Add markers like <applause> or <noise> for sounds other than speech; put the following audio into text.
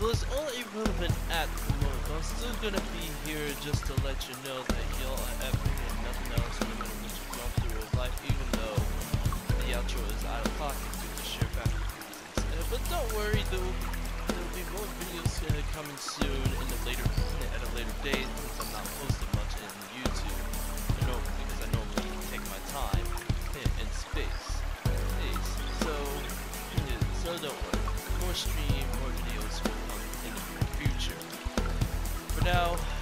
Well, it's all irrelevant at the moment, but I'm still gonna be here just to let you know that y'all have been nothing else in the middle of what you've through with life, even though the outro is out of pocket due to sheer reasons. Uh, but don't worry, though, there'll be more videos uh, coming soon in the later at a later date since I'm not posting much in YouTube. You know, because I normally take my time in, in space. Space. So, <clears throat> so don't worry. More streams know.